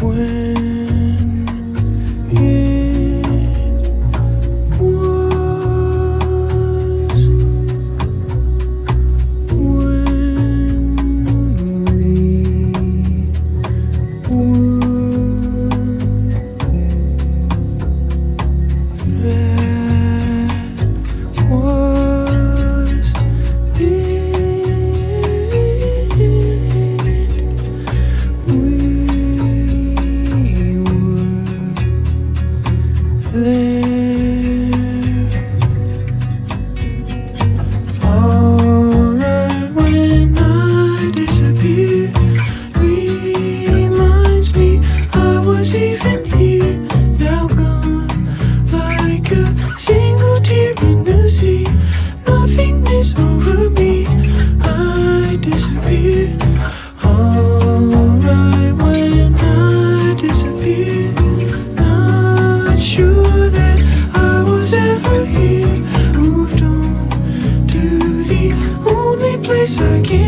was I can